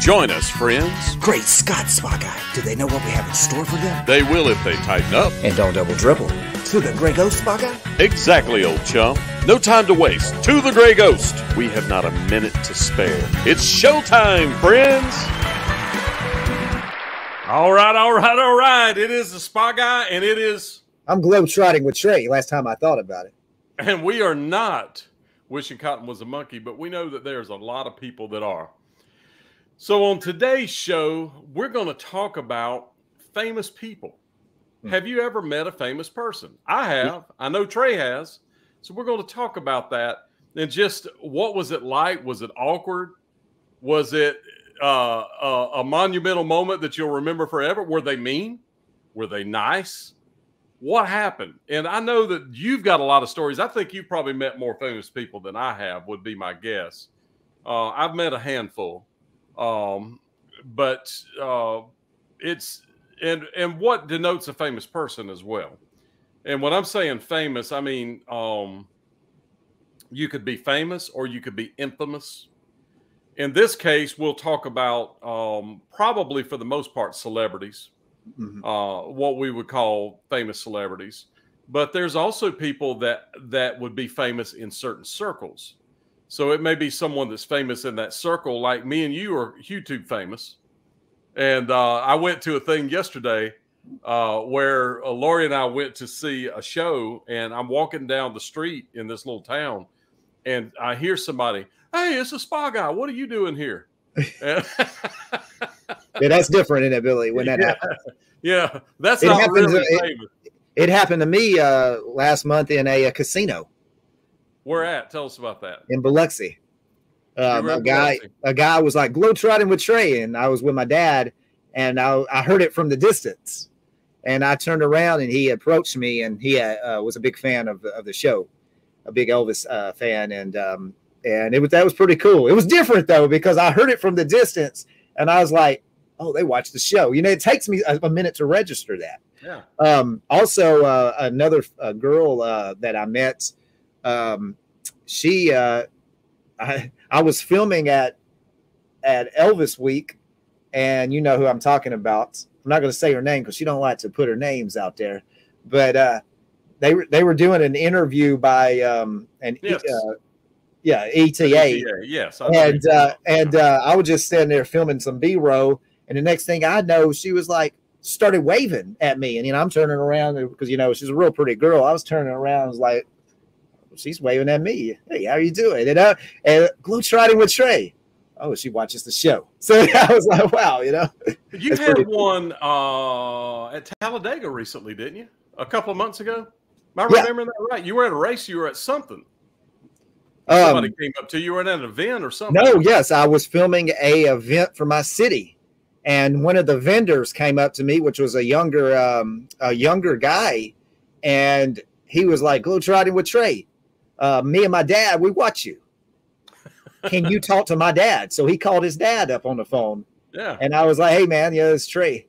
Join us, friends. Great Scott, Spa Guy. Do they know what we have in store for them? They will if they tighten up. And don't double dribble. To the Grey Ghost, Spa Guy? Exactly, old chum. No time to waste. To the Grey Ghost. We have not a minute to spare. It's showtime, friends. All right, all right, all right. It is the Spa Guy, and it is. I'm globetrotting with Trey. Last time I thought about it, and we are not wishing Cotton was a monkey, but we know that there's a lot of people that are. So, on today's show, we're going to talk about famous people. Hmm. Have you ever met a famous person? I have. I know Trey has. So, we're going to talk about that and just what was it like? Was it awkward? Was it uh, a, a monumental moment that you'll remember forever? Were they mean? Were they nice? What happened? And I know that you've got a lot of stories. I think you've probably met more famous people than I have, would be my guess. Uh, I've met a handful um, but uh, it's and and what denotes a famous person as well. And when I'm saying famous, I mean um, you could be famous or you could be infamous. In this case, we'll talk about um, probably for the most part celebrities, mm-hmm. uh, what we would call famous celebrities. But there's also people that that would be famous in certain circles. So it may be someone that's famous in that circle, like me and you are YouTube famous. And uh, I went to a thing yesterday uh, where uh, Lori and I went to see a show, and I'm walking down the street in this little town, and I hear somebody, "Hey, it's a spa guy. What are you doing here?" yeah, that's different, isn't it, Billy? When that yeah. happens, yeah, that's it not happens, really it. It happened to me uh, last month in a, a casino. Where at? Tell us about that. In Biloxi. Um, a guy, Biloxi. a guy was like globetrotting with Trey, and I was with my dad, and I, I heard it from the distance, and I turned around and he approached me, and he uh, was a big fan of the, of the show, a big Elvis uh, fan, and um, and it was that was pretty cool. It was different though because I heard it from the distance, and I was like, oh, they watch the show. You know, it takes me a, a minute to register that. Yeah. Um, also, uh, another uh, girl uh, that I met um, she uh, I, I was filming at at Elvis Week, and you know who I'm talking about. I'm not going to say her name because she don't like to put her names out there, but uh, they were they were doing an interview by um, and yes. uh, yeah ETA, ETA yes, and uh, and uh, I was just sitting there filming some B roll, and the next thing I know, she was like started waving at me, and you know I'm turning around because you know she's a real pretty girl. I was turning around, was like she's waving at me. Hey, how are you doing? You know, and globetrotting with Trey. Oh, she watches the show. So I was like, wow, you know. You had one uh, at Talladega recently, didn't you? A couple of months ago. Am I yeah. remembering that right? You were at a race. You were at something. Somebody um, came up to you. You were at an event or something. No, yes, I was filming a event for my city, and one of the vendors came up to me, which was a younger, um, a younger guy, and he was like, "Globetrotting with Trey." uh, me and my dad, we watch you. Can you talk to my dad? So he called his dad up on the phone. Yeah. And I was like, hey, man, yeah, it's Trey.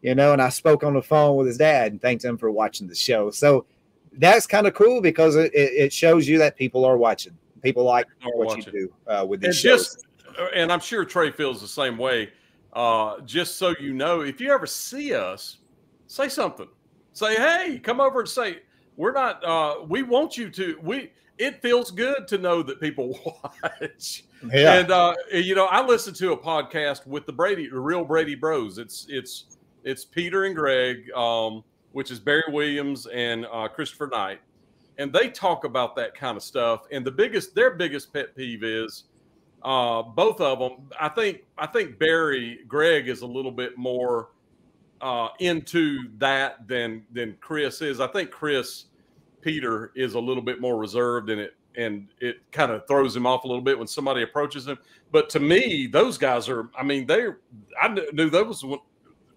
You know, and I spoke on the phone with his dad and thanked him for watching the show. So that's kind of cool because it, it shows you that people are watching. People like what watching. you do uh, with this show. Just, and I'm sure Trey feels the same way. Uh, just so you know, if you ever see us, say something. Say, hey, come over and say, we're not, uh, we want you to, we, it feels good to know that people watch. Yeah. And uh, you know, I listen to a podcast with the Brady, the real Brady Bros. It's it's it's Peter and Greg, um, which is Barry Williams and uh, Christopher Knight, and they talk about that kind of stuff. And the biggest, their biggest pet peeve is uh, both of them. I think I think Barry Greg is a little bit more uh, into that than than Chris is. I think Chris Peter is a little bit more reserved and it and it kind of throws him off a little bit when somebody approaches him. But to me, those guys are. I mean, they. I knew those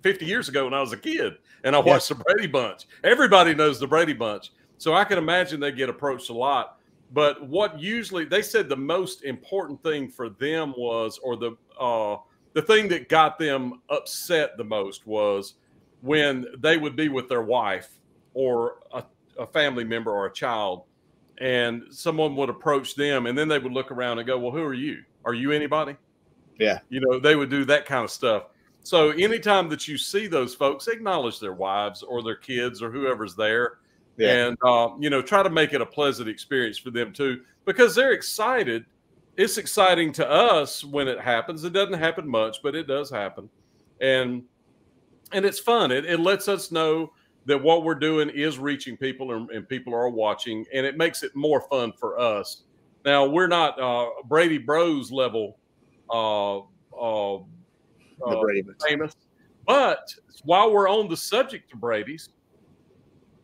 50 years ago when I was a kid, and I watched yes. the Brady Bunch. Everybody knows the Brady Bunch, so I can imagine they get approached a lot. But what usually they said the most important thing for them was, or the uh, the thing that got them upset the most was when they would be with their wife or a a family member or a child, and someone would approach them, and then they would look around and go, "Well, who are you? Are you anybody?" Yeah, you know, they would do that kind of stuff. So anytime that you see those folks, acknowledge their wives or their kids or whoever's there, yeah. and uh, you know, try to make it a pleasant experience for them too, because they're excited. It's exciting to us when it happens. It doesn't happen much, but it does happen, and and it's fun. It, it lets us know that what we're doing is reaching people and, and, people are watching, and it makes it more fun for us. Now we're not uh, Brady Bros level uh, uh, uh famous, but while we're on the subject of Brady's,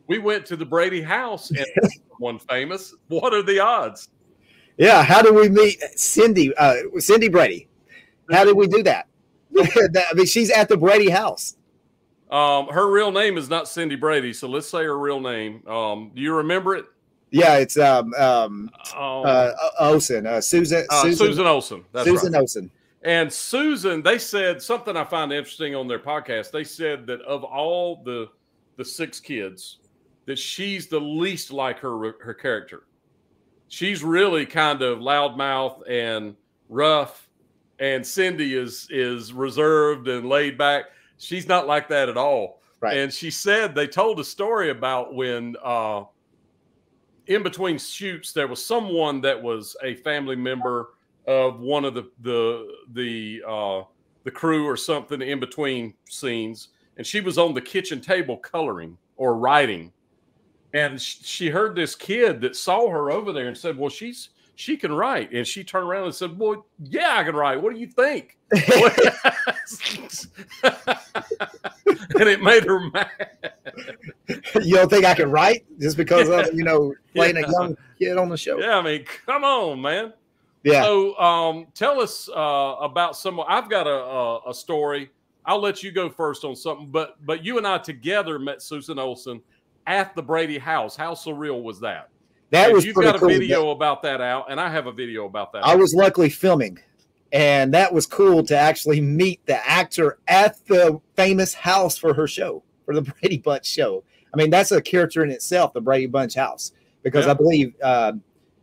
we went to the Brady house and one famous. What are the odds? Yeah, how did we meet Cindy? Uh, Cindy Brady. How did we do that? I mean, she's at the Brady house. Um, her real name is not Cindy Brady, so let's say her real name. Um, do you remember it? Yeah, it's um, um, um uh, Olson, uh, Susan, uh, Susan, Susan Olson. That's Susan right. Olson. And Susan, they said something I find interesting on their podcast. They said that of all the the six kids, that she's the least like her her character. She's really kind of loudmouth and rough, and Cindy is is reserved and laid back she's not like that at all. Right. And she said they told a story about when uh, in between shoots there was someone that was a family member of one of the the the uh, the crew or something in between scenes, and she was on the kitchen table coloring or writing, and she heard this kid that saw her over there and said, "Well, she's she can write," and she turned around and said, "Well, yeah, I can write. What do you think?" and it made her mad. You don't think I can write just because of you know playing yeah. a young kid on the show? Yeah, I mean, come on, man. Yeah. So, um, tell us uh, about some. I've got a, a, a story. I'll let you go first on something, but but you and I together met Susan Olson at the Brady house. How surreal was that? That and was you've got a cool. video about that out, and I have a video about that. I out. was luckily filming and that was cool to actually meet the actor at the famous house for her show for the Brady Bunch show. I mean, that's a character in itself, the Brady Bunch house, because yeah. I believe uh,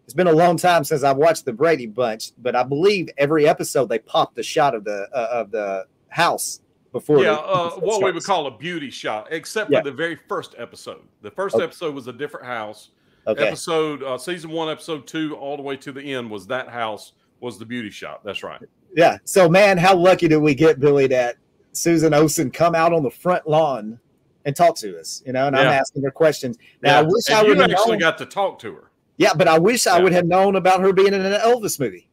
it's been a long time since I've watched the Brady Bunch, but I believe every episode they popped a shot of the uh, of the house before. Yeah, uh, what starts. we would call a beauty shot, except yeah. for the very first episode. The first okay. episode was a different house. Okay. Episode uh, season one, episode two, all the way to the end was that house was the beauty shop. That's right. Yeah. So, man, how lucky did we get, Billy, that Susan Olson come out on the front lawn and talk to us, you know, and yeah. I'm asking her questions. Now, yeah. I wish and I would have actually known. got to talk to her. Yeah, but I wish. I would have known about her being in an Elvis movie.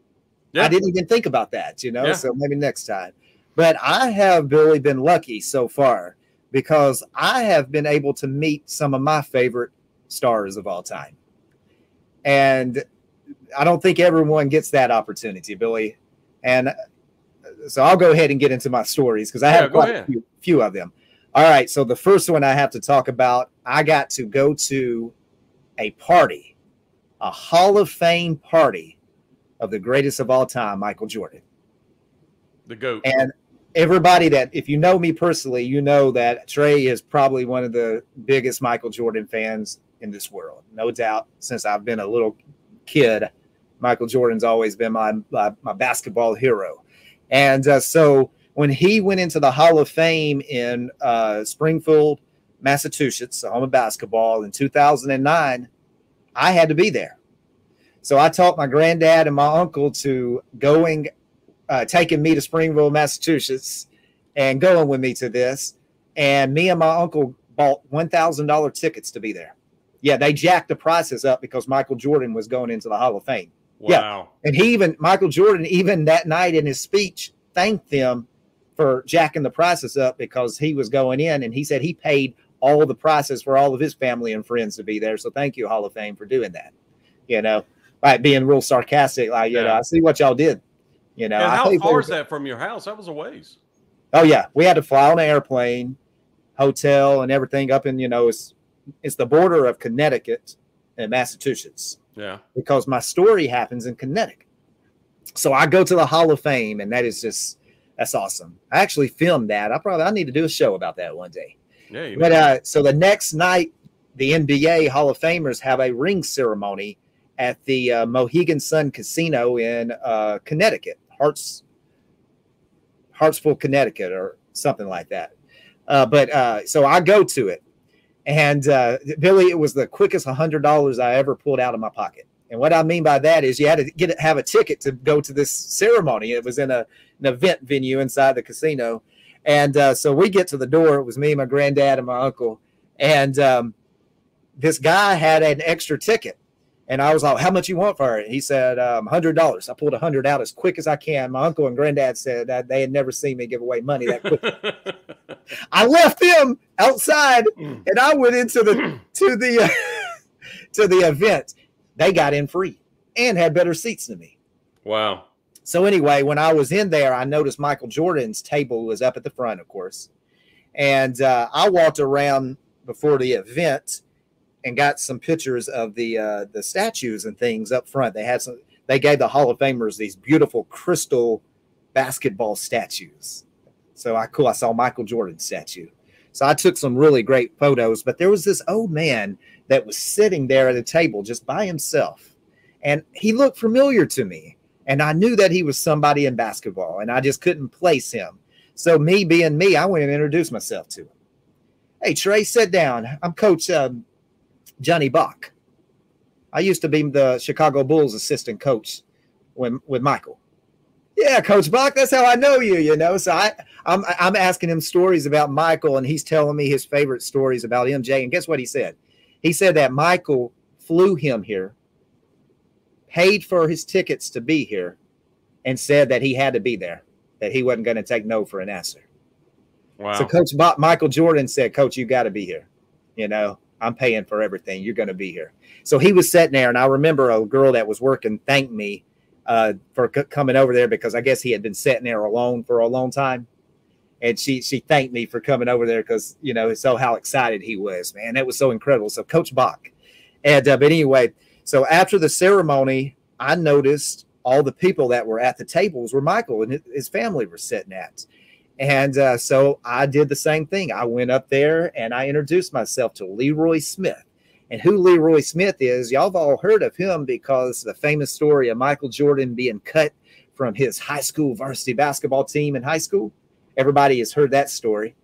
Yeah. I didn't even think about that, you know, so maybe next time. But I have, really been lucky so far because I have been able to meet some of my favorite stars of all time. And I don't think everyone gets that opportunity, Billy. And uh, so I'll go ahead and get into my stories because I yeah, have quite a few, few of them. All right. So the first one I have to talk about, I got to go to a party, a Hall of Fame party of the greatest of all time, Michael Jordan. The GOAT. And everybody that, if you know me personally, you know that Trey is probably one of the biggest Michael Jordan fans in this world. No doubt, since I've been a little kid, Michael Jordan's always been my my, my basketball hero, and uh, so when he went into the Hall of Fame in uh, Springfield, Massachusetts, the home of basketball in 2009, I had to be there. So I taught my granddad and my uncle to going, uh, taking me to Springfield, Massachusetts, and going with me to this. And me and my uncle bought one thousand dollar tickets to be there. Yeah, they jacked the prices up because Michael Jordan was going into the Hall of Fame. Wow. Yeah. And he even, Michael Jordan, even that night in his speech, thanked them for jacking the prices up because he was going in and he said he paid all the prices for all of his family and friends to be there. So thank you, Hall of Fame, for doing that. You know, by being real sarcastic, like, you yeah. know, I see what y'all did. You know, and how far is that from your house? That was a ways. Oh, yeah. We had to fly on an airplane, hotel, and everything up in, you know, it's, it's the border of Connecticut and Massachusetts. Yeah. Because my story happens in Connecticut. So I go to the Hall of Fame, and that is just that's awesome. I actually filmed that. I probably I need to do a show about that one day. Yeah. But uh, so the next night, the NBA Hall of Famers have a ring ceremony at the uh, Mohegan Sun Casino in uh, Connecticut, Harts, Hartsville, Connecticut, or something like that. Uh, but uh, so I go to it, and uh, Billy, it was the quickest hundred dollars I ever pulled out of my pocket. And what I mean by that is you had to get have a ticket to go to this ceremony. It was in a, an event venue inside the casino, and uh, so we get to the door. It was me, my granddad, and my uncle, and um, this guy had an extra ticket. And I was like, "How much you want for it?" He said, um, hundred dollars." I pulled a hundred out as quick as I can. My uncle and granddad said that they had never seen me give away money that quick. I left them outside, mm. and I went into the to the uh, to the event they got in free and had better seats than me. Wow. So anyway, when I was in there, I noticed Michael Jordan's table was up at the front, of course, and uh, I walked around before the event and got some pictures of the uh, the statues and things up front. They had some. They gave the Hall of Famers these beautiful crystal basketball statues. So I cool. I saw Michael Jordan's statue. So I took some really great photos. But there was this old man that was sitting there at a table just by himself. And he looked familiar to me. And I knew that he was somebody in basketball, and I just couldn't place him. So, me being me, I went and introduced myself to him. Hey, Trey, sit down. I'm Coach um, Johnny Bach. I used to be the Chicago Bulls assistant coach when, with Michael. Yeah, Coach Bach, that's how I know you, you know. So I, I'm, I'm asking him stories about Michael, and he's telling me his favorite stories about MJ. And guess what he said? He said that Michael flew him here, paid for his tickets to be here, and said that he had to be there, that he wasn't going to take no for an answer. Wow. So Coach Bob, Michael Jordan said, Coach, you got to be here. You know, I'm paying for everything. You're going to be here. So he was sitting there, and I remember a girl that was working thanked me uh, for c- coming over there because I guess he had been sitting there alone for a long time. And she she thanked me for coming over there because you know so how excited he was man. That was so incredible. So coach bach. And uh, but anyway so after the ceremony i noticed all the people that were at the tables were michael and his family were sitting at and uh, so i did the same thing i went up there and i introduced myself to leroy smith and who leroy smith is y'all have all heard of him because the famous story of michael jordan being cut from his high school varsity basketball team in high school Everybody has heard that story.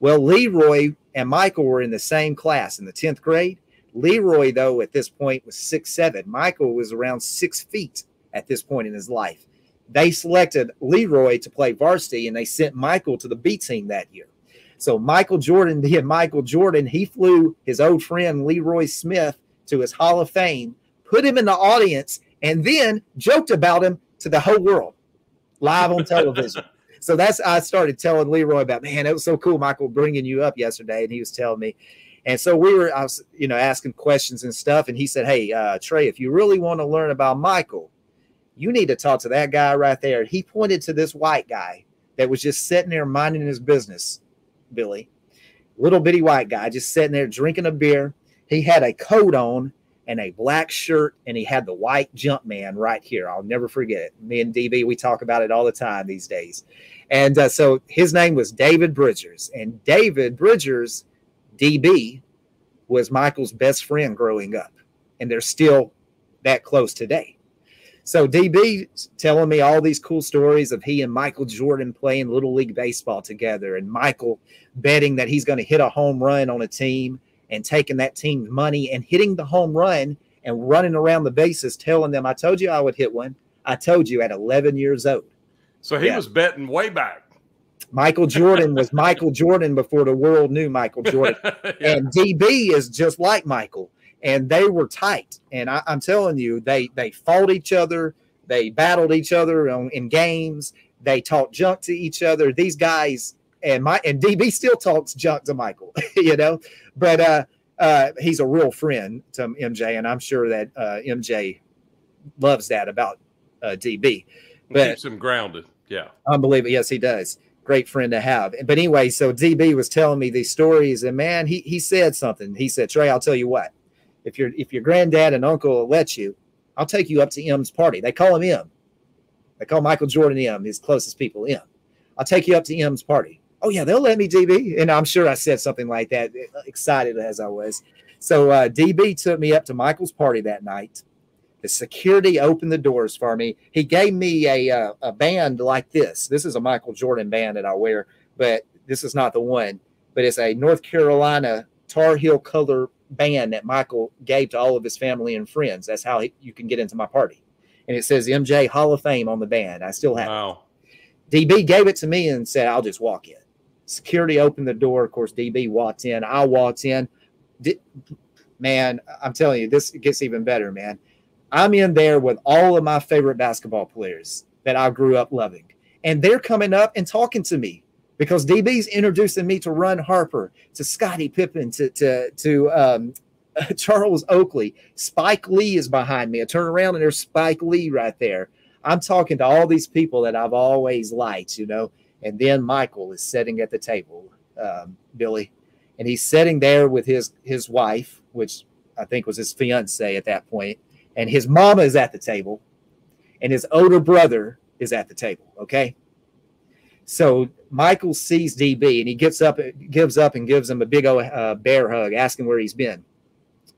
Well, Leroy and Michael were in the same class in the 10th grade. Leroy, though, at this point was six seven. Michael was around six feet at this point in his life. They selected Leroy to play varsity and they sent Michael to the B team that year. So Michael Jordan being Michael Jordan, he flew his old friend Leroy Smith to his Hall of Fame, put him in the audience, and then joked about him to the whole world live on television so that's I started telling Leroy about, man, it was so cool, Michael, bringing you up yesterday, and he was telling me. And so we were, I was, you know, asking questions and stuff, and he said, "Hey, uh, Trey, if you really want to learn about Michael, you need to talk to that guy right there." He pointed to this white guy that was just sitting there minding his business, Billy, little bitty white guy, just sitting there drinking a beer. He had a coat on and a black shirt, and he had the white jump man right here. I'll never forget it. Me and DB, we talk about it all the time these days. And uh, so his name was David Bridgers, and David Bridgers, DB, was Michael's best friend growing up, and they're still that close today. So DB telling me all these cool stories of he and Michael Jordan playing little league baseball together, and Michael betting that he's going to hit a home run on a team and taking that team's money and hitting the home run and running around the bases, telling them, I told you I would hit one. I told you at 11 years old. So he yeah. was betting way back. Michael Jordan was Michael Jordan before the world knew Michael Jordan. yeah. And DB is just like Michael. And they were tight. And I, am telling you, they they fought each other, they battled each other on, in games, they talked junk to each other. These guys and my and DB still talks junk to Michael, you know. But uh, uh, he's a real friend to MJ, and I'm sure that uh, MJ loves that about uh, DB. But keeps him grounded. Yeah, unbelievable. Yes, he does. Great friend to have. But anyway, so DB was telling me these stories, and man, he he said something. He said, "Trey, I'll tell you what. If your if your granddad and uncle will let you, I'll take you up to M's party. They call him M. They call Michael Jordan M. His closest people M. I'll take you up to M's party oh yeah, they'll let me DB. And I'm sure I said something like that, excited as I was. So uh, DB took me up to Michael's party that night. The security opened the doors for me. He gave me a, uh, a band like this. This is a Michael Jordan band that I wear, but this is not the one. But it's a North Carolina Tar Heel color band that Michael gave to all of his family and friends. That's how he, you can get into my party. And it says MJ Hall of Fame on the band. I still have wow. it. DB gave it to me and said, I'll just walk in. Security opened the door. Of course, DB walks in. I walked in. D- man, I'm telling you, this gets even better, man. I'm in there with all of my favorite basketball players that I grew up loving. And they're coming up and talking to me because DB's introducing me to Ron Harper, to Scottie Pippen, to to to um, Charles Oakley. Spike Lee is behind me. I turn around and there's Spike Lee right there. I'm talking to all these people that I've always liked, you know. And then Michael is sitting at the table, um, Billy, and he's sitting there with his his wife, which I think was his fiance at that point, and his mama is at the table, and his older brother is at the table. Okay. So Michael sees DB and he gets up, gives up, and gives him a big old uh, bear hug, asking where he's been.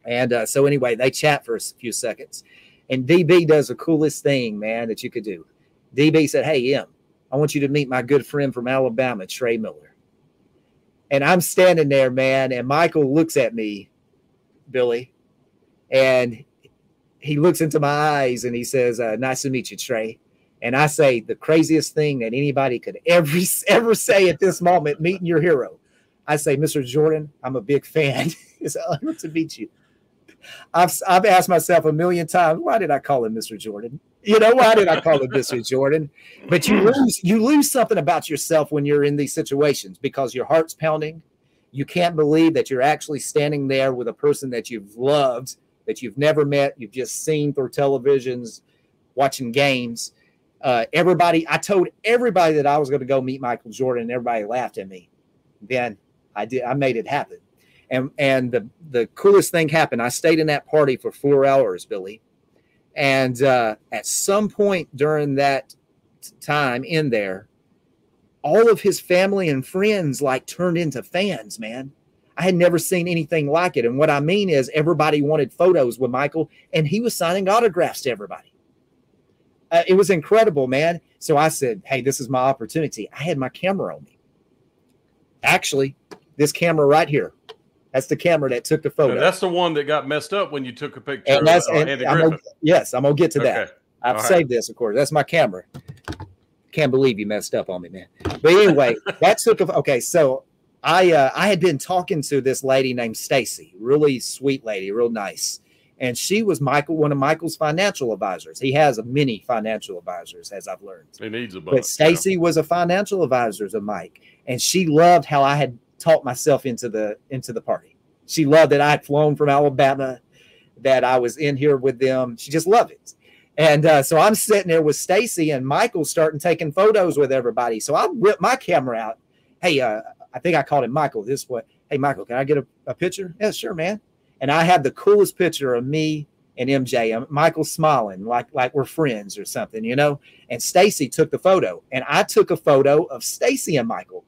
And uh, so anyway, they chat for a few seconds, and DB does the coolest thing, man, that you could do. DB said, "Hey, M, I want you to meet my good friend from Alabama, Trey Miller." And I'm standing there, man, and Michael looks at me, Billy, and he looks into my eyes and he says, uh, "Nice to meet you, Trey." And I say the craziest thing that anybody could ever ever say at this moment, meeting your hero. I say, Mr. Jordan, I'm a big fan. it's an honor to meet you. I've I've asked myself a million times, why did I call him Mr. Jordan? You know, why did I call him Mr. Jordan? But you lose you lose something about yourself when you're in these situations because your heart's pounding. You can't believe that you're actually standing there with a person that you've loved that you've never met, you've just seen through televisions, watching games. Uh, everybody, I told everybody that I was going to go meet Michael Jordan, and everybody laughed at me. Then I did, I made it happen. And and the the coolest thing happened. I stayed in that party for four hours, Billy. And uh, at some point during that time in there, all of his family and friends like turned into fans, man. I had never seen anything like it. And what I mean is, everybody wanted photos with Michael, and he was signing autographs to everybody. Uh, it was incredible, man. So I said, Hey, this is my opportunity. I had my camera on me. Actually, this camera right here. That's the camera that took the photo. that's the one that got messed up when you took a picture. And that's, of, uh, and I'm gonna, yes, I'm gonna get to that. Okay. I've All saved right. this, of course. That's my camera. Can't believe you messed up on me, man. But anyway, that took a, okay. So I uh, I had been talking to this lady named Stacy, really sweet lady, real nice, and she was Michael, one of Michael's financial advisors. He has many financial advisors, as I've learned. He needs a bunch. But Stacy yeah. was a financial advisor of Mike, and she loved how I had taught myself into the into the party. She loved that I had flown from Alabama, that I was in here with them. She just loved it. And uh, so I'm sitting there with Stacy and Michael starting taking photos with everybody. So I whip my camera out. Hey, uh, I think I called him Michael. This way, hey Michael, can I get a, a picture? Yeah, sure, man. And I had the coolest picture of me and MJ. Um, Michael smiling like like we're friends or something, you know. And Stacy took the photo, and I took a photo of Stacy and Michael.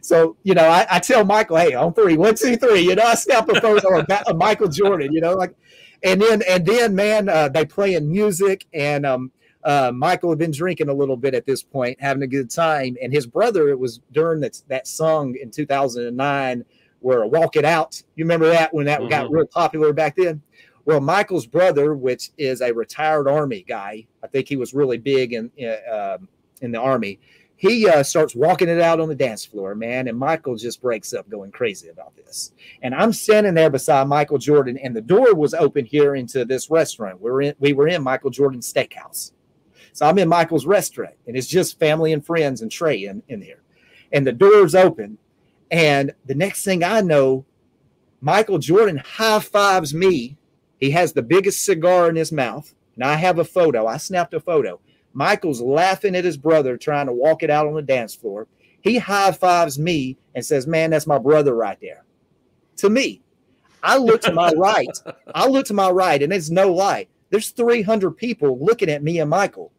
So you know, I, I, tell Michael, hey, on three, one, two, three. You know, I snap a photo of, of Michael Jordan. You know, like, and then and then, man, uh, they playing music and um uh, Michael had been drinking a little bit at this point, having a good time, and his brother. It was during that that song in 2009 where "Walk It Out." You remember that when that mm-hmm. got real popular back then. Well, Michael's brother, which is a retired Army guy, I think he was really big in uh, in the Army. He uh, starts walking it out on the dance floor, man, and Michael just breaks up, going crazy about this. And I'm standing there beside Michael Jordan, and the door was open here into this restaurant. We were in, we were in Michael Jordan's steakhouse so I'm in Michael's restaurant and it's just family and friends and Trey in, in here. And the door's open. And the next thing I know, Michael Jordan high fives me. He has the biggest cigar in his mouth. And I have a photo. I snapped a photo. Michael's laughing at his brother trying to walk it out on the dance floor. He high fives me and says, Man, that's my brother right there. To me, I look to my right. I look to my right, and it's no lie. There's 300 people looking at me and Michael.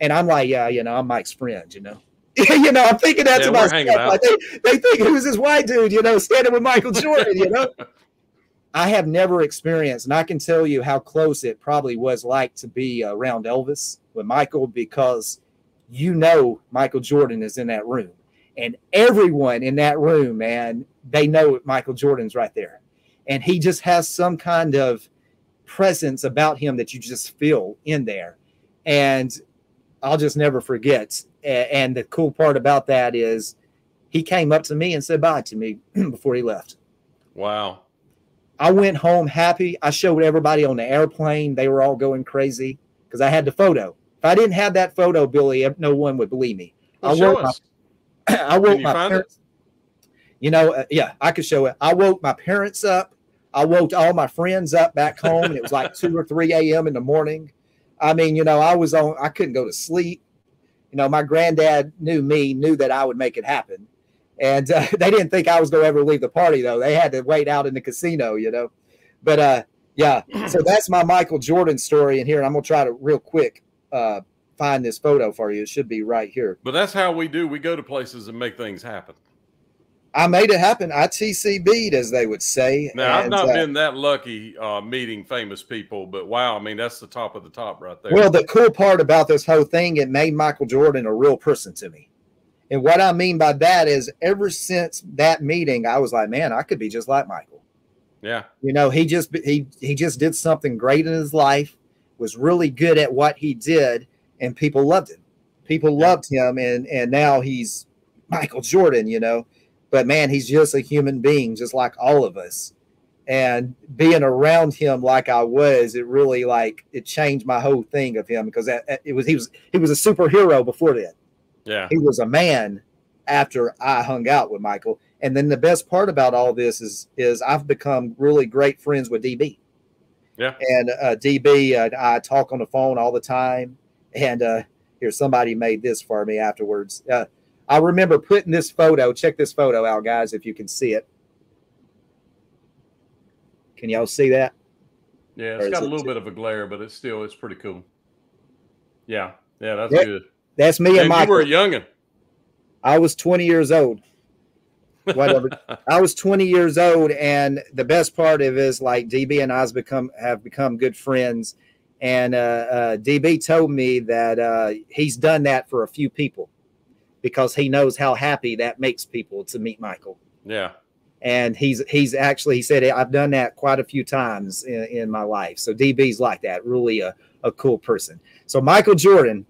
And I'm like, yeah, you know, I'm Mike's friend, you know. you know, I'm thinking that yeah, to myself. Like they, they think who's this white dude, you know, standing with Michael Jordan, you know. I have never experienced, and I can tell you how close it probably was like to be around Elvis with Michael because you know Michael Jordan is in that room. And everyone in that room, man, they know Michael Jordan's right there. And he just has some kind of presence about him that you just feel in there. And I'll just never forget. And the cool part about that is he came up to me and said bye to me before he left. Wow. I went home happy. I showed everybody on the airplane. They were all going crazy because I had the photo. If I didn't have that photo, Billy, no one would believe me. Well, I woke us. my, I woke you my parents. You know, uh, yeah, I could show it. I woke my parents up. I woke all my friends up back home, and it was like two or three a.m. in the morning. I mean, you know, I was on. I couldn't go to sleep. You know, my granddad knew me, knew that I would make it happen, and uh, they didn't think I was going to ever leave the party. Though they had to wait out in the casino. You know, but uh, yeah. So that's my Michael Jordan story in here, and I'm gonna try to real quick uh, find this photo for you. It should be right here. But that's how we do. We go to places and make things happen. I made it happen. I TCB'd, as they would say. Now, I've not uh, been that lucky uh, meeting famous people, but wow, I mean, that's the top of the top right there. Well, the cool part about this whole thing, it made Michael Jordan a real person to me. And what I mean by that is, ever since that meeting, I was like, man, I could be just like Michael. yeah. You know, he just he he just did something great in his life, was really good at what he did, and people loved him. People Yeah. loved him, and and now he's Michael Jordan. You know, but man, he's just a human being, just like all of us. And being around him like I was, it really like it changed my whole thing of him because that, it was he was he was a superhero before that Yeah. he was a man after I hung out with Michael. And then the best part about all this is is I've become really great friends with DB. Yeah. And uh, DB, uh, I talk on the phone all the time. And uh, here, somebody made this for me afterwards. I remember putting this photo. Check this photo out, guys, if you can see it. Can y'all see that? Yeah. it's got a little bit of a glare, but it's still, it's pretty cool. Yeah. Yeah. That's good. That's me And and you Michael. were a youngin. I was 20 years old. Whatever. I was 20 years old, and the best part of it is like DB and I's become have become good friends. And uh, uh, DB told me that uh, he's done that for a few people because he knows how happy that makes people to meet Michael. yeah. And he's he's actually he said I've done that quite a few times in, in my life. So DB's like that, really a, a cool person. So Michael Jordan,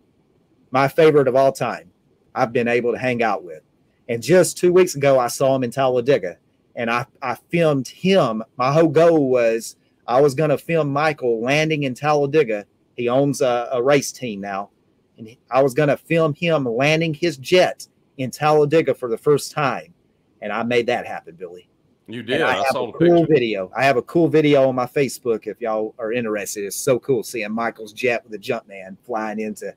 my favorite of all time, I've been able to hang out with. And just two weeks ago, I saw him in Talladega, and I I filmed him. My whole goal was I was going to film Michael landing in Talladega. He owns a, a race team now, and I was going to film him landing his jet in Talladega for the first time, and I made that happen, Billy. You did. And I I, have saw a cool picture. video. I have a cool video on my Facebook if y'all are interested. It's so cool seeing Michael's jet with the jump man flying into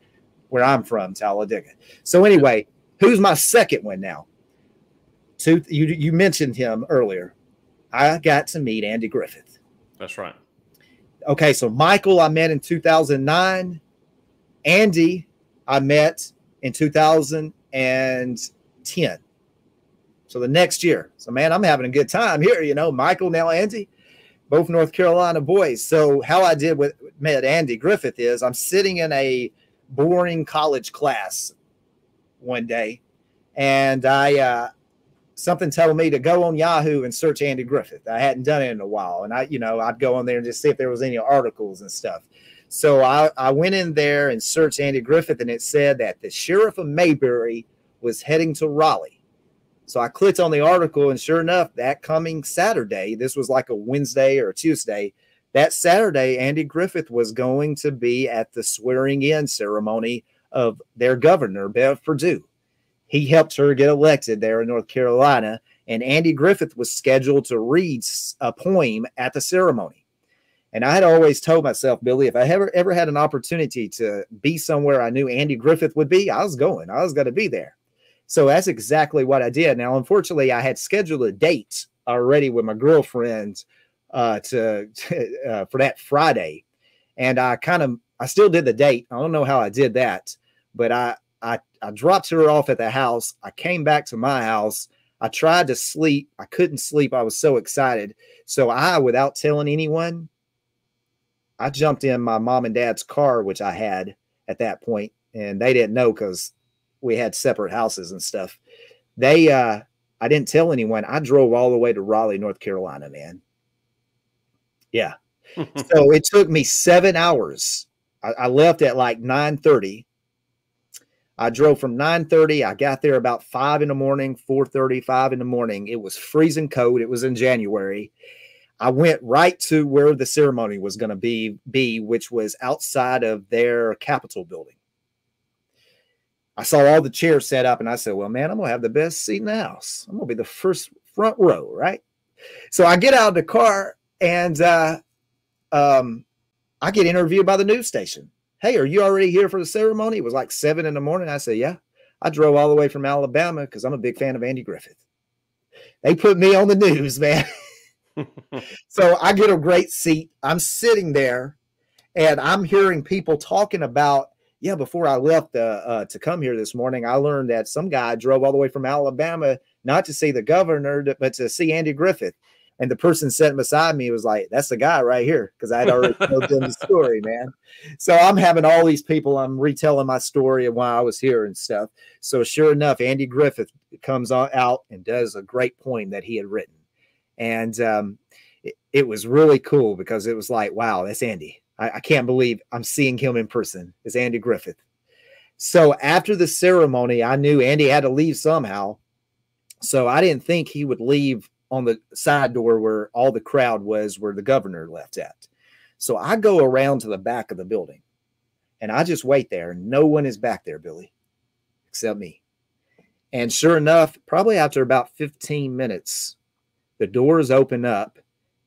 where I'm from, Talladega. So anyway, who's my second one now? Two, you you mentioned him earlier. I got to meet Andy Griffith. That's right. Okay, so Michael I met in 2009. Andy I met in 2010. So the next year. So man, I'm having a good time here, you know. Michael now Andy, both North Carolina boys. So how I did with met Andy Griffith is I'm sitting in a boring college class one day and I uh something told me to go on Yahoo and search Andy Griffith. I hadn't done it in a while. And I, you know, I'd go on there and just see if there was any articles and stuff. So I, I went in there and searched Andy Griffith, and it said that the sheriff of Mayberry was heading to Raleigh. So I clicked on the article, and sure enough, that coming Saturday, this was like a Wednesday or a Tuesday, that Saturday, Andy Griffith was going to be at the swearing in ceremony of their governor, Bev Perdue. He helped her get elected there in North Carolina, and Andy Griffith was scheduled to read a poem at the ceremony. And I had always told myself, Billy, if I ever ever had an opportunity to be somewhere I knew Andy Griffith would be, I was going. I was going to be there. So that's exactly what I did. Now, unfortunately, I had scheduled a date already with my girlfriend uh, to uh, for that Friday, and I kind of I still did the date. I don't know how I did that, but I I I dropped her off at the house. I came back to my house. I tried to sleep. I couldn't sleep. I was so excited. So I, without telling anyone, I jumped in my mom and dad's car, which I had at that point, and they didn't know because we had separate houses and stuff. They, uh, I didn't tell anyone. I drove all the way to Raleigh, North Carolina, man. Yeah. so it took me seven hours. I, I left at like 9 30 I drove from 9:30. I got there about five in the morning, 4:30, 5 in the morning. It was freezing cold. It was in January. I went right to where the ceremony was going to be, be, which was outside of their Capitol building. I saw all the chairs set up and I said, Well, man, I'm gonna have the best seat in the house. I'm gonna be the first front row, right? So I get out of the car and uh, um, I get interviewed by the news station. Hey, are you already here for the ceremony? It was like seven in the morning. I said, Yeah. I drove all the way from Alabama because I'm a big fan of Andy Griffith. They put me on the news, man. So I get a great seat. I'm sitting there and I'm hearing people talking about, yeah, before I left uh, uh, to come here this morning, I learned that some guy drove all the way from Alabama not to see the governor, but to see Andy Griffith. And the person sitting beside me was like, that's the guy right here. Cause I'd already told them the story, man. So I'm having all these people, I'm retelling my story of why I was here and stuff. So sure enough, Andy Griffith comes out and does a great poem that he had written. And um, it, it, was really cool because it was like, wow, that's Andy. I, I can't believe I'm seeing him in person. It's Andy Griffith. So after the ceremony, I knew Andy had to leave somehow. So I didn't think he would leave on the side door where all the crowd was where the governor left at. So I go around to the back of the building and I just wait there. No one is back there, Billy, except me. And sure enough, probably after about 15 minutes, the doors open up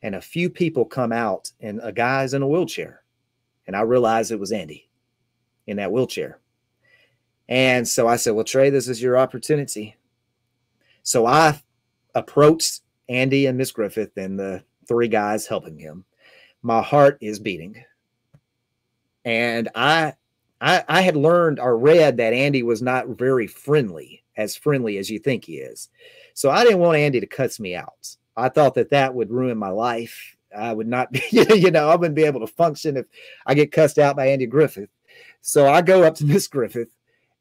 and a few people come out and a guy's in a wheelchair. And I realized it was Andy in that wheelchair. And so I said, Well, Trey, this is your opportunity. So I approached Andy and Miss Griffith and the three guys helping him, my heart is beating. And I, I, I had learned or read that Andy was not very friendly, as friendly as you think he is. So I didn't want Andy to cuss me out. I thought that that would ruin my life. I would not be, you know, I wouldn't be able to function if I get cussed out by Andy Griffith. So I go up to Miss Griffith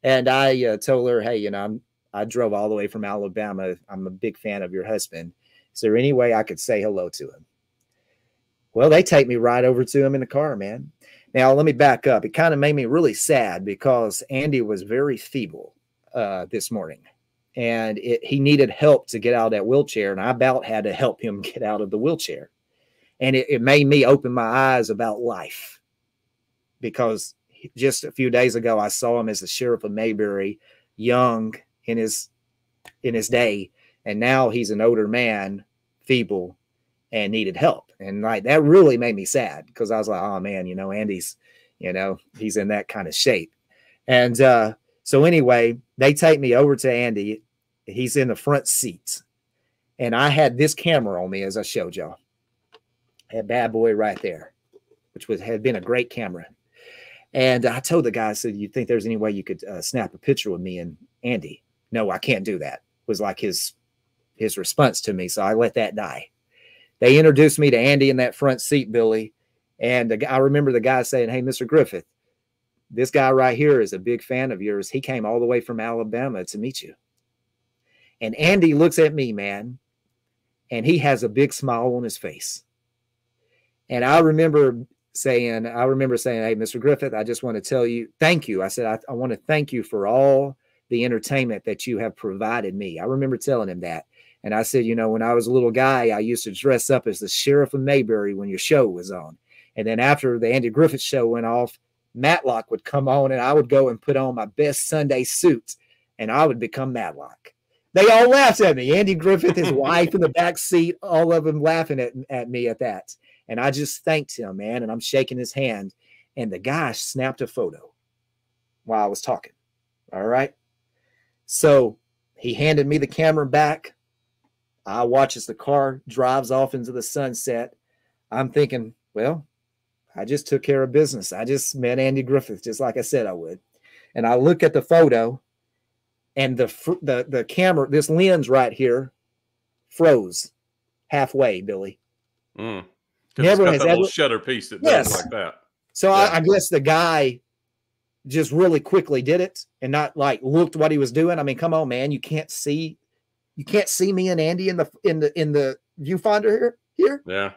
and I uh, told her, hey, you know, I'm, I drove all the way from Alabama. I'm a big fan of your husband. Is there any way I could say hello to him? Well, they take me right over to him in the car, man. Now, let me back up. It kind of made me really sad because Andy was very feeble uh, this morning and it, he needed help to get out of that wheelchair. And I about had to help him get out of the wheelchair. And it, it made me open my eyes about life because just a few days ago, I saw him as the sheriff of Mayberry, young in his in his day and now he's an older man, feeble, and needed help. And like that really made me sad because I was like, oh man, you know, Andy's, you know, he's in that kind of shape. And uh, so anyway, they take me over to Andy. He's in the front seat. And I had this camera on me as I showed y'all. I had bad boy right there, which was had been a great camera. And I told the guy, I said, You think there's any way you could uh, snap a picture with me and Andy? No, I can't do that. Was like his his response to me. So I let that die. They introduced me to Andy in that front seat, Billy. And the, I remember the guy saying, Hey, Mr. Griffith, this guy right here is a big fan of yours. He came all the way from Alabama to meet you. And Andy looks at me, man, and he has a big smile on his face. And I remember saying, I remember saying, Hey, Mr. Griffith, I just want to tell you, thank you. I said, I, I want to thank you for all the entertainment that you have provided me. I remember telling him that. And I said, you know, when I was a little guy, I used to dress up as the sheriff of Mayberry when your show was on. And then after the Andy Griffith show went off, Matlock would come on and I would go and put on my best Sunday suit and I would become Matlock. They all laughed at me. Andy Griffith, his wife in the back seat, all of them laughing at, at me at that. And I just thanked him, man. And I'm shaking his hand. And the guy snapped a photo while I was talking. All right. So he handed me the camera back. I watch as the car drives off into the sunset. I'm thinking, well, I just took care of business. I just met Andy Griffith, just like I said I would. And I look at the photo, and the the the camera, this lens right here, froze halfway. Billy. Mm. Never has that ever shutter piece that yes. does like that. So yeah. I, I guess the guy just really quickly did it and not like looked what he was doing. I mean, come on, man, you can't see, you can't see me and Andy in the in the in the viewfinder here. Here, yeah,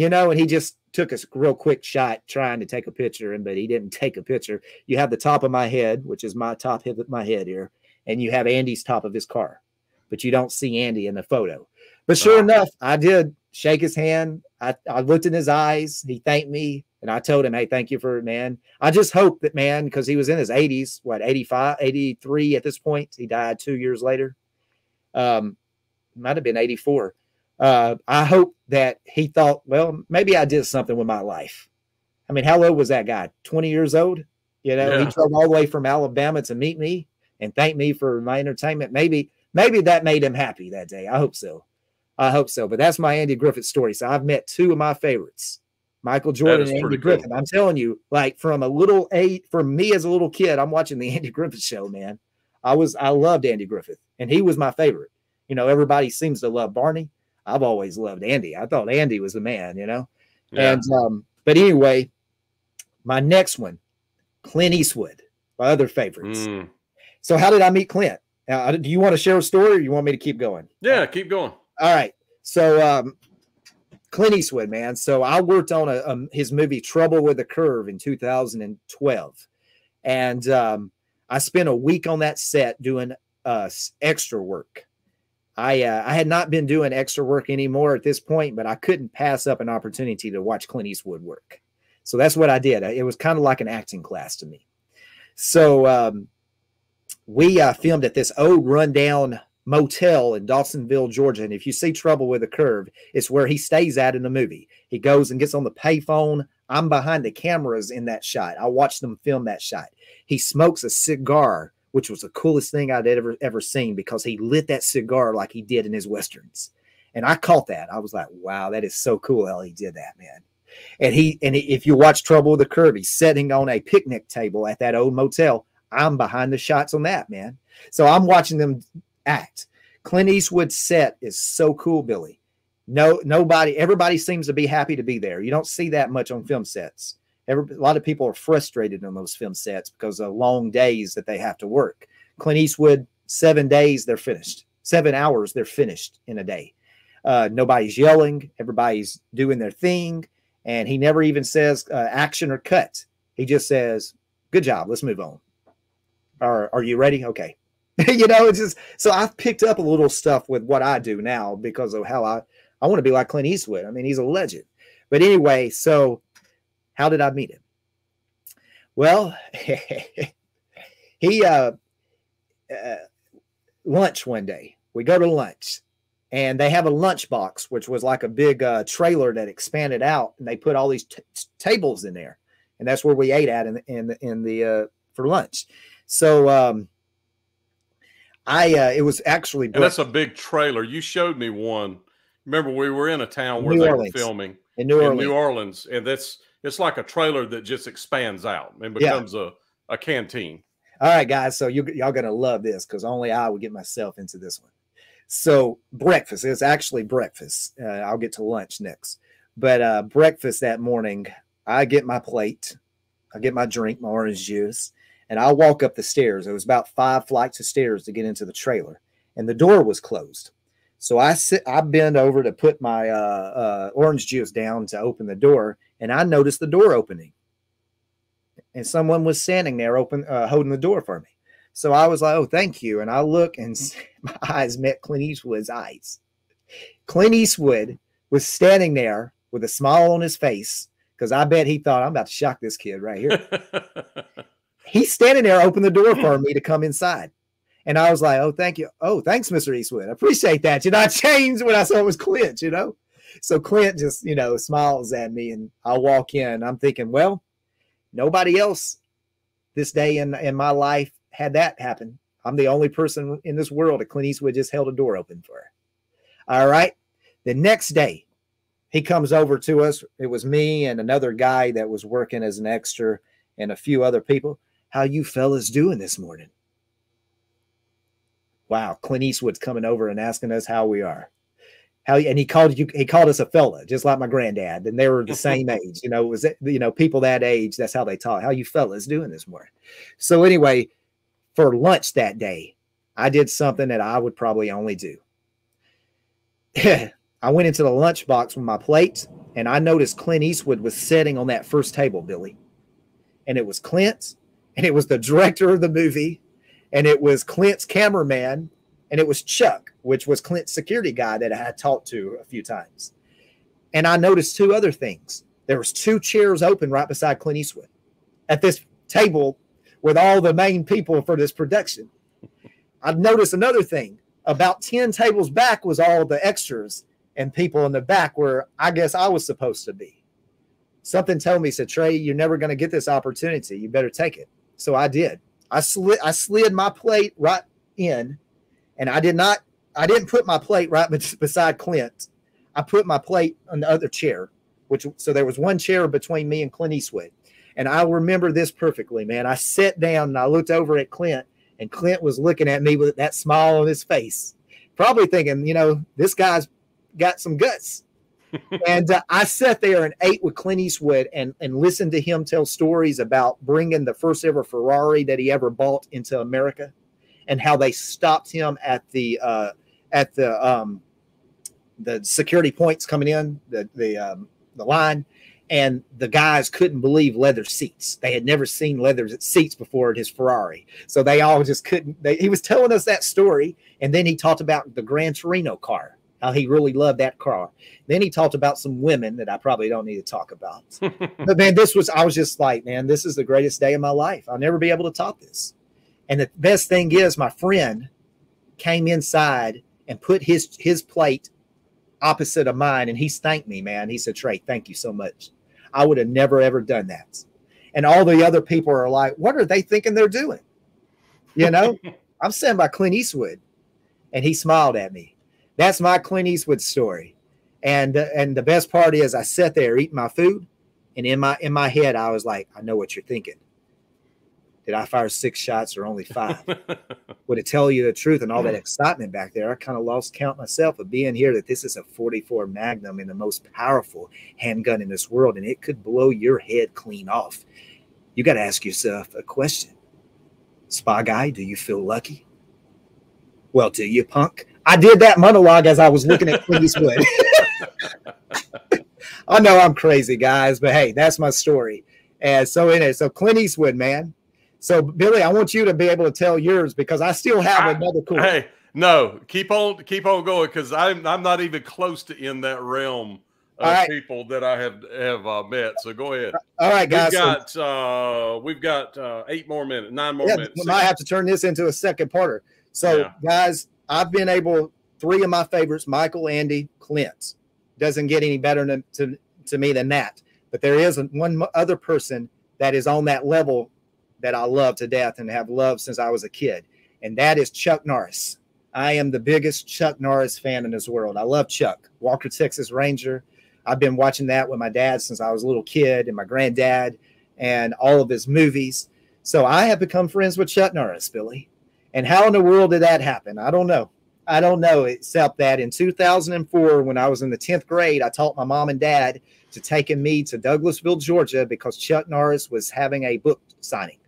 you know, and he just took a real quick shot trying to take a picture, and but he didn't take a picture. You have the top of my head, which is my top of my head here, and you have Andy's top of his car, but you don't see Andy in the photo. But sure enough, I did shake his hand. I, I looked in his eyes. He thanked me. And I told him, hey, thank you for it, man. I just hope that, man, because he was in his 80s, what, 85, 83 at this point. He died two years later. Um, might have been 84. Uh, I hope that he thought, well, maybe I did something with my life. I mean, how old was that guy? 20 years old? You know, yeah. he drove all the way from Alabama to meet me and thank me for my entertainment. Maybe, maybe that made him happy that day. I hope so. I hope so. But that's my Andy Griffith story. So I've met two of my favorites. Michael Jordan and Andy Griffith. Cool. I'm telling you, like from a little eight, from me as a little kid, I'm watching the Andy Griffith show, man. I was I loved Andy Griffith, and he was my favorite. You know, everybody seems to love Barney. I've always loved Andy. I thought Andy was the man, you know. Yeah. And um, but anyway, my next one, Clint Eastwood, my other favorites. Mm. So how did I meet Clint? Uh, do you want to share a story, or you want me to keep going? Yeah, keep going. All right. So um, Clint Eastwood, man. So I worked on a, um, his movie Trouble with a Curve in 2012, and um, I spent a week on that set doing uh, extra work. I uh, I had not been doing extra work anymore at this point, but I couldn't pass up an opportunity to watch Clint Eastwood work. So that's what I did. It was kind of like an acting class to me. So um, we uh, filmed at this old rundown motel in Dawsonville, Georgia. And if you see Trouble with a Curve, it's where he stays at in the movie. He goes and gets on the payphone. I'm behind the cameras in that shot. I watched them film that shot. He smokes a cigar, which was the coolest thing I'd ever ever seen because he lit that cigar like he did in his westerns. And I caught that. I was like, wow, that is so cool how he did that, man. And he and if you watch Trouble with the Curve, he's sitting on a picnic table at that old motel. I'm behind the shots on that, man. So I'm watching them act. Clint Eastwood's set is so cool, Billy. No, nobody, everybody seems to be happy to be there. You don't see that much on film sets. Every, a lot of people are frustrated on those film sets because of long days that they have to work. Clint Eastwood, seven days, they're finished. Seven hours, they're finished in a day. Uh, nobody's yelling. Everybody's doing their thing. And he never even says uh, action or cut. He just says, good job. Let's move on. Are, are you ready? Okay. you know, it's just so I've picked up a little stuff with what I do now because of how I I want to be like Clint Eastwood. I mean, he's a legend. But anyway, so how did I meet him? Well, he uh, uh, lunch one day. We go to lunch, and they have a lunch box, which was like a big uh, trailer that expanded out, and they put all these t- tables in there, and that's where we ate at in in in the uh, for lunch. So um, I uh, it was actually and that's a big trailer. You showed me one. Remember, we were in a town where New they Orleans. were filming in New Orleans. In New Orleans, and that's it's like a trailer that just expands out and becomes yeah. a a canteen. All right, guys. So you y'all gonna love this because only I would get myself into this one. So breakfast is actually breakfast. Uh, I'll get to lunch next, but uh, breakfast that morning, I get my plate, I get my drink, my orange juice, and I walk up the stairs. It was about five flights of stairs to get into the trailer, and the door was closed. So I sit, I bend over to put my uh, uh, orange juice down to open the door, and I noticed the door opening, and someone was standing there, open, uh, holding the door for me. So I was like, "Oh, thank you." And I look, and my eyes met Clint Eastwood's eyes. Clint Eastwood was standing there with a smile on his face because I bet he thought, "I'm about to shock this kid right here." he's standing there, open the door for me to come inside. And I was like, oh, thank you. Oh, thanks, Mr. Eastwood. I appreciate that. You know, I changed when I saw it was Clint, you know? So Clint just, you know, smiles at me and I walk in. I'm thinking, well, nobody else this day in, in my life had that happen. I'm the only person in this world that Clint Eastwood just held a door open for. All right. The next day, he comes over to us. It was me and another guy that was working as an extra and a few other people how you fellas doing this morning? wow, Clint Eastwood's coming over and asking us how we are. How and he called you he called us a fella, just like my granddad, and they were the same age. You know, was it you know people that age? That's how they talk. How you fellas doing this morning? So anyway, for lunch that day, I did something that I would probably only do. I went into the lunchbox with my plate, and I noticed Clint Eastwood was sitting on that first table, Billy, and it was Clint, and it was the director of the movie, and it was Clint's cameraman, and it was Chuck, which was Clint's security guy that I had talked to a few times. And I noticed two other things. There was two chairs open right beside Clint Eastwood at this table with all the main people for this production. I noticed another thing. About 10 tables back was all the extras and people in the back where I guess I was supposed to be. Something told me, said, Trey, you're never going to get this opportunity. You better take it. So I did. I slid I slid my plate right in, and I did not I didn't put my plate right beside Clint. I put my plate on the other chair, which so there was one chair between me and Clint Eastwood. And I remember this perfectly, man. I sat down and I looked over at Clint, and Clint was looking at me with that smile on his face, probably thinking, you know, this guy's got some guts and uh, I sat there and ate with Clint Eastwood and, and listened to him tell stories about bringing the first ever Ferrari that he ever bought into America and how they stopped him at the uh, at the um, the security points coming in the the um, the line and the guys couldn't believe leather seats. They had never seen leather seats before in his Ferrari, so they all just couldn't. They, he was telling us that story, and then he talked about the Gran Torino car how he really loved that car. Then he talked about some women that I probably don't need to talk about. but man, this was I was just like, man, this is the greatest day of my life. I'll never be able to top this. And the best thing is, my friend came inside and put his his plate opposite of mine, and he thanked me, man. He said, Trey, thank you so much. I would have never ever done that. And all the other people are like, what are they thinking they're doing? You know, I'm sitting by Clint Eastwood, and he smiled at me that's my Clint Eastwood story. And and the best part is I sat there eating my food, and in my in my head I was like, I know what you're thinking. Did I fire six shots or only five? Would it tell you the truth and all that mm. excitement back there? I kind of lost count myself of being here that this is a 44 Magnum and the most powerful handgun in this world, and it could blow your head clean off. You got to ask yourself a question. Spa Guy, do you feel lucky? Well, do you, punk? I did that monologue as I was looking at Clint Eastwood. I know I'm crazy, guys, but hey, that's my story. And so in it, so Clint Eastwood, man. So Billy, I want you to be able to tell yours because I still have I, another cool. Hey, no, keep on, keep on going because I'm I'm not even close to in that realm of right. people that I have have uh, met. So go ahead. All right, guys. We've got uh, we've got uh, eight more minutes, nine more yeah, minutes. We might have to turn this into a second parter. So, yeah. guys, I've been able three of my favorites, Michael, Andy, Clint. Doesn't get any better to, to, to me than that. But there is one other person that is on that level that I love to death and have loved since I was a kid, and that is Chuck Norris. I am the biggest Chuck Norris fan in this world. I love Chuck, Walker, Texas Ranger. I've been watching that with my dad since I was a little kid and my granddad and all of his movies. So I have become friends with Chuck Norris, Billy. And how in the world did that happen? I don't know. I don't know, except that in 2004, when I was in the 10th grade, I taught my mom and dad to taking me to Douglasville, Georgia, because Chuck Norris was having a book signing.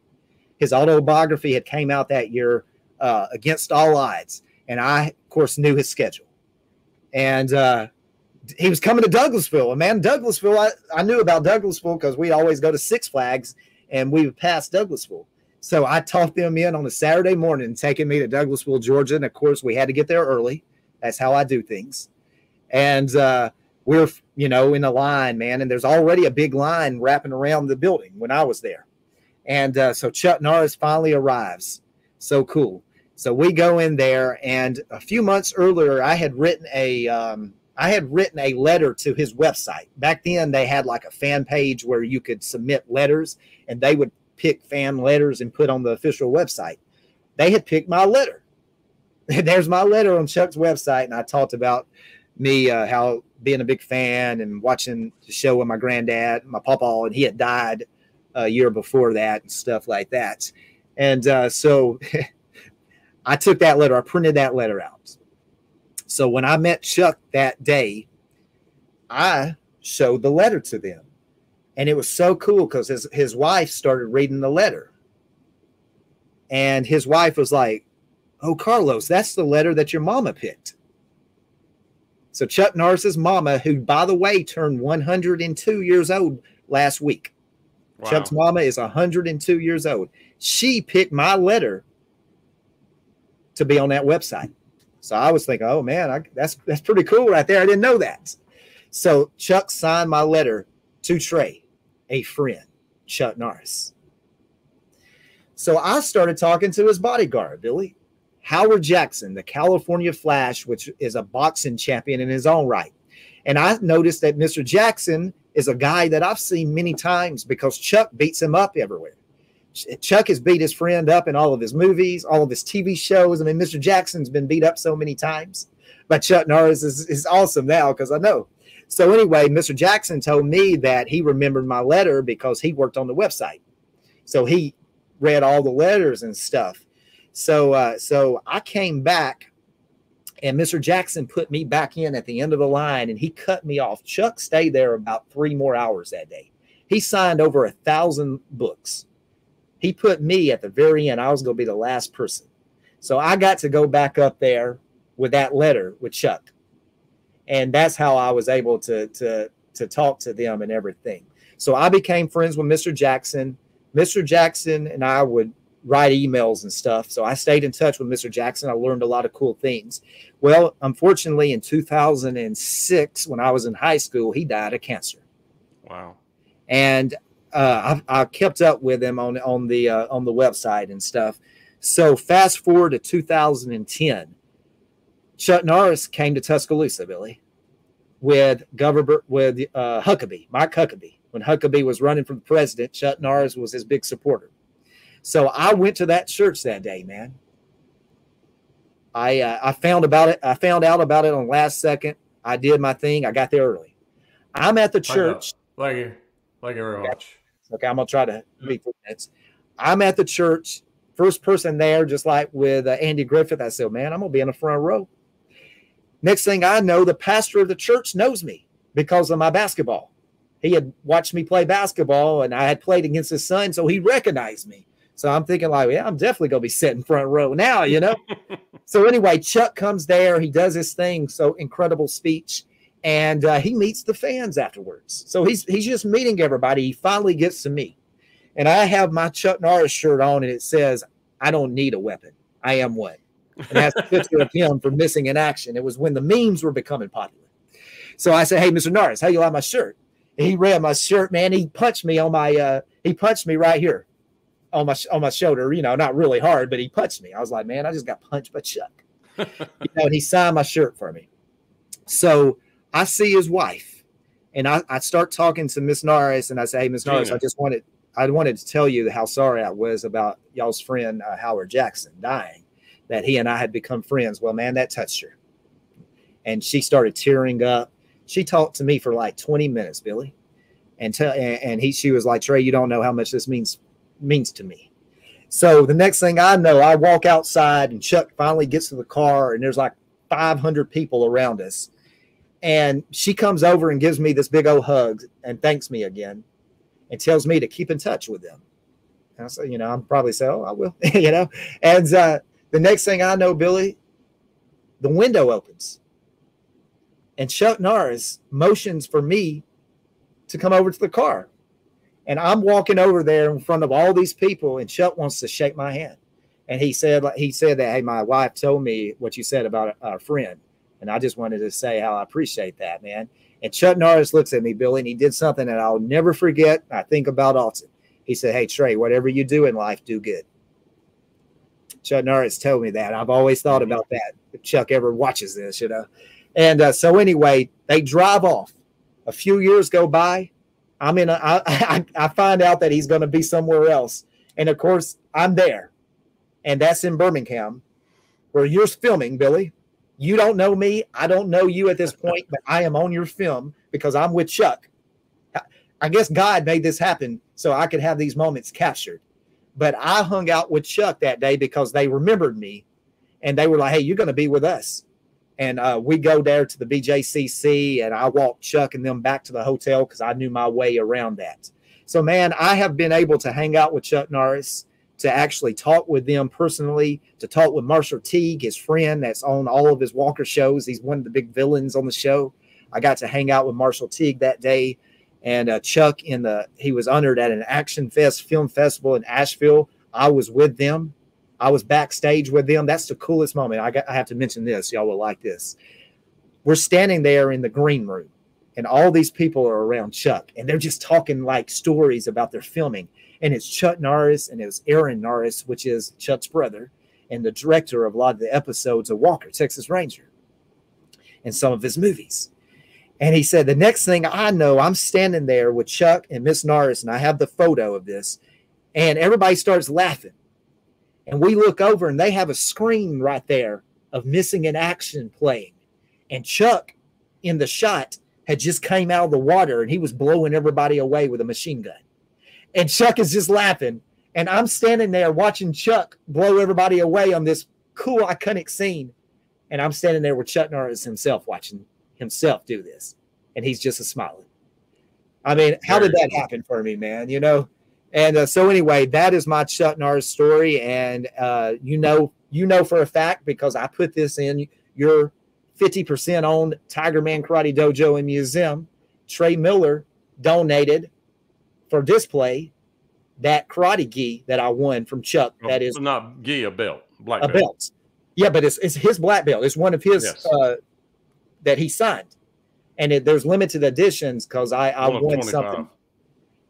His autobiography had came out that year, uh, Against All Odds, and I, of course, knew his schedule. And uh, he was coming to Douglasville. And man, Douglasville, I, I knew about Douglasville because we always go to Six Flags, and we would pass Douglasville. So I talked them in on a Saturday morning, taking me to Douglasville, Georgia. And of course, we had to get there early. That's how I do things. And uh, we're, you know, in a line, man. And there's already a big line wrapping around the building when I was there. And uh, so Chuck Norris finally arrives. So cool. So we go in there, and a few months earlier, I had written a, um, I had written a letter to his website. Back then, they had like a fan page where you could submit letters, and they would pick fan letters and put on the official website. They had picked my letter. There's my letter on Chuck's website, and I talked about me uh, how being a big fan and watching the show with my granddad, my papa, and he had died a year before that and stuff like that. And uh, so I took that letter, I printed that letter out. So when I met Chuck that day, I showed the letter to them. And it was so cool because his, his wife started reading the letter. And his wife was like, Oh, Carlos, that's the letter that your mama picked. So Chuck Norris's mama, who by the way turned 102 years old last week. Wow. Chuck's mama is 102 years old. She picked my letter to be on that website. So I was thinking, oh man, I, that's that's pretty cool right there. I didn't know that. So Chuck signed my letter to Trey, a friend, Chuck Norris. So I started talking to his bodyguard, Billy. Howard Jackson, the California Flash, which is a boxing champion in his own right. And I noticed that Mr. Jackson is a guy that I've seen many times because Chuck beats him up everywhere. Chuck has beat his friend up in all of his movies, all of his TV shows. I mean, Mr. Jackson's been beat up so many times, but Chuck Norris is, is awesome now because I know. So, anyway, Mr. Jackson told me that he remembered my letter because he worked on the website. So, he read all the letters and stuff. So uh, so I came back and Mr. Jackson put me back in at the end of the line and he cut me off. Chuck stayed there about three more hours that day. He signed over a thousand books. He put me at the very end. I was going to be the last person. So I got to go back up there with that letter with Chuck. And that's how I was able to, to, to talk to them and everything. So I became friends with Mr. Jackson. Mr. Jackson and I would write emails and stuff. So I stayed in touch with Mr. Jackson. I learned a lot of cool things. Well, unfortunately, in 2006, when I was in high school, he died of cancer. Wow. And uh, I, I, kept up with him on on the uh, on the website and stuff. So fast forward to 2010, Chuck Norris came to Tuscaloosa, Billy, with Governor with uh, Huckabee, Mike Huckabee. When Huckabee was running for president, Chuck Norris was his big supporter. So I went to that church that day, man. I uh, I found about it. I found out about it on last second. I did my thing. I got there early. I'm at the church. Thank you. Thank you very much. Okay, I'm gonna try to be four minutes. I'm at the church. First person there, just like with uh, Andy Griffith. I said, "Man, I'm gonna be in the front row." Next thing I know, the pastor of the church knows me because of my basketball. He had watched me play basketball, and I had played against his son, so he recognized me. So I'm thinking like, yeah, I'm definitely gonna be sitting front row now, you know. so anyway, Chuck comes there, he does his thing, so incredible speech, and uh, he meets the fans afterwards. So he's he's just meeting everybody. He finally gets to me, and I have my Chuck Norris shirt on, and it says, "I don't need a weapon. I am one." And that's a picture of him for missing in action. It was when the memes were becoming popular. So I said, "Hey, Mr. Norris, how you like my shirt?" And he read my shirt, man. He punched me on my uh, he punched me right here on my on my shoulder, you know, not really hard, but he punched me. I was like, man, I just got punched by Chuck. you know, and he signed my shirt for me. So I see his wife, and I, I start talking to Miss Norris, and I say, hey, Miss Norris, I just wanted I wanted to tell you how sorry I was about y'all's friend uh, Howard Jackson dying. That he and I had become friends. Well, man, that touched her, and she started tearing up. She talked to me for like 20 minutes, Billy, and tell and, and he she was like, Trey, you don't know how much this means means to me. So the next thing I know, I walk outside and Chuck finally gets to the car and there's like 500 people around us. And she comes over and gives me this big old hug and thanks me again and tells me to keep in touch with them. And I say, you know, I'm probably say, oh, I will, you know. And uh, the next thing I know, Billy, the window opens and Chuck Norris motions for me to come over to the car. And I'm walking over there in front of all these people, and Chuck wants to shake my hand. And he said, he said that, hey, my wife told me what you said about our friend. And I just wanted to say how I appreciate that, man. And Chuck Norris looks at me, Billy, and he did something that I'll never forget. I think about often. He said, Hey, Trey, whatever you do in life, do good. Chuck Norris told me that. I've always thought about that. If Chuck ever watches this, you know. And uh, so, anyway, they drive off. A few years go by. I'm in a, I, I, I find out that he's going to be somewhere else. And of course, I'm there. And that's in Birmingham where you're filming, Billy. You don't know me. I don't know you at this point, but I am on your film because I'm with Chuck. I guess God made this happen so I could have these moments captured. But I hung out with Chuck that day because they remembered me and they were like, "Hey, you're going to be with us." And uh, we go there to the BJCC, and I walk Chuck and them back to the hotel because I knew my way around that. So, man, I have been able to hang out with Chuck Norris, to actually talk with them personally, to talk with Marshall Teague, his friend that's on all of his Walker shows. He's one of the big villains on the show. I got to hang out with Marshall Teague that day, and uh, Chuck in the he was honored at an Action Fest film festival in Asheville. I was with them. I was backstage with them. That's the coolest moment. I, got, I have to mention this. Y'all will like this. We're standing there in the green room, and all these people are around Chuck, and they're just talking like stories about their filming. And it's Chuck Norris, and it was Aaron Norris, which is Chuck's brother, and the director of a lot of the episodes of Walker, Texas Ranger, and some of his movies. And he said, The next thing I know, I'm standing there with Chuck and Miss Norris, and I have the photo of this, and everybody starts laughing and we look over and they have a screen right there of missing in action playing. And Chuck in the shot had just came out of the water and he was blowing everybody away with a machine gun. And Chuck is just laughing. And I'm standing there watching Chuck blow everybody away on this cool, iconic scene. And I'm standing there with Chuck Norris himself watching himself do this. And he's just a smiling. I mean, how did that happen for me, man? You know, and uh, so anyway, that is my Chuck Norris story, and uh, you know, you know for a fact because I put this in your 50% owned Tiger Man Karate Dojo and Museum. Trey Miller donated for display that karate gi that I won from Chuck. Oh, that is not gi, a belt, black a belt. belt. Yeah, but it's it's his black belt. It's one of his yes. uh, that he signed, and it, there's limited editions because I I won something.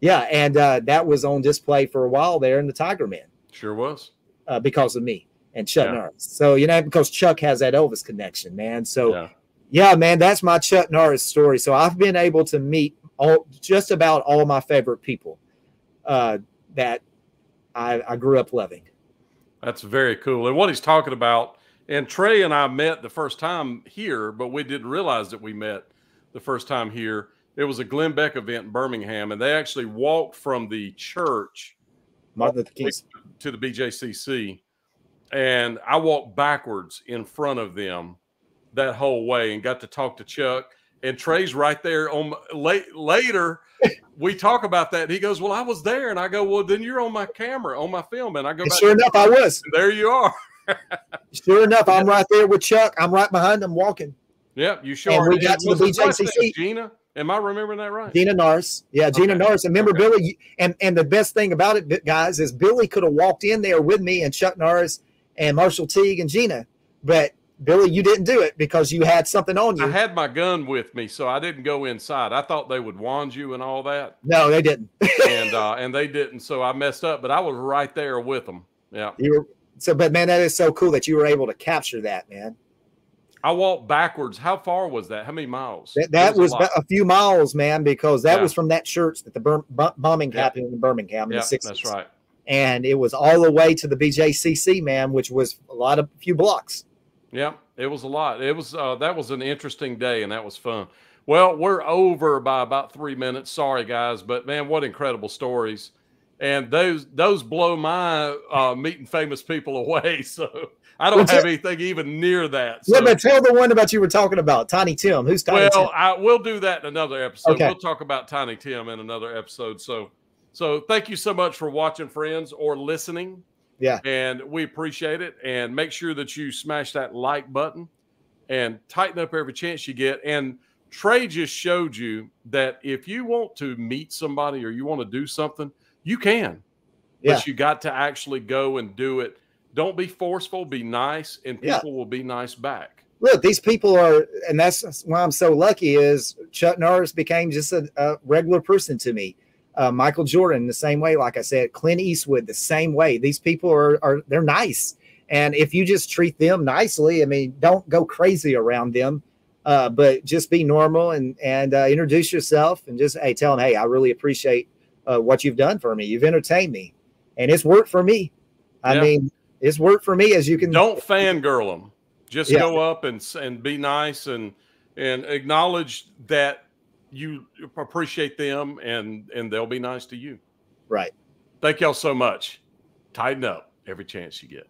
Yeah, and uh, that was on display for a while there in the Tiger Man. Sure was. Uh, because of me and Chuck yeah. Norris. So, you know, because Chuck has that Elvis connection, man. So, yeah. yeah. man, that's my Chuck Norris story. So I've been able to meet all just about all my favorite people uh, that I, I grew up loving. That's very cool. And what he's talking about, and Trey and I met the first time here, but we didn't realize that we met the first time here it was a Glenn Beck event in Birmingham, and they actually walked from the church to the BJCC, and I walked backwards in front of them that whole way and got to talk to Chuck. And Trey's right there on late later. we talk about that. he goes, "Well, I was there," and I go, "Well, then you're on my camera, on my film." And I go, "Sure enough, I was." There you are. sure enough, I'm right there with Chuck. I'm right behind him walking. Yep, you sure. And we got to the BJCC. Gena. Am I remembering that right? Gena Norris. Yeah, Gena okay. Norris. And remember okay. Billy and and the best thing about it, guys, is Billy could have walked in there with me and Chuck Norris and Marshall Teague and Gena, but Billy, you didn't do it because you had something on you. I had my gun with me, so I didn't go inside. I thought they would wand you and all that. No, they didn't. and uh, and they didn't, so I messed up. But I was right there with them. Yeah. You were so, but man, that is so cool that you were able to capture that, man. I walked backwards. How far was that? How many miles? That, that was, was a, a, few miles, man, because that yeah. was from that church that the bombing yeah. happened in Birmingham in the 60s. That's right. And it was all the way to the BJCC, man, which was a lot of a few blocks. Yeah, it was a lot. It was uh, that was an interesting day, and that was fun. Well, we're over by about three minutes. Sorry, guys, but man, what incredible stories! And those those blow my uh, meeting famous people away. So I don't well, have anything even near that. So. Yeah, but tell the one about you were talking about, Tiny Tim. Who's Tiny well, Tim? Well, I will do that in another episode. Okay. We'll talk about Tiny Tim in another episode. So, so thank you so much for watching, friends, or listening. Yeah, and we appreciate it. And make sure that you smash that like button and tighten up every chance you get. And Trey just showed you that if you want to meet somebody or you want to do something, you can. Yeah. But you got to actually go and do it don't be forceful, be nice, and people yeah. will be nice back. Look, these people are, and that's why I'm so lucky. Is Chuck Norris became just a, a regular person to me. Uh, Michael Jordan, the same way. Like I said, Clint Eastwood, the same way. These people are are they're nice, and if you just treat them nicely, I mean, don't go crazy around them, uh, but just be normal and and uh, introduce yourself and just hey, tell them, hey, I really appreciate uh, what you've done for me. You've entertained me, and it's worked for me. I yeah. mean, it's worked for me as you can don't fangirl them just yeah. go up and and be nice and and acknowledge that you appreciate them and and they'll be nice to you right thank y'all so much tighten up every chance you get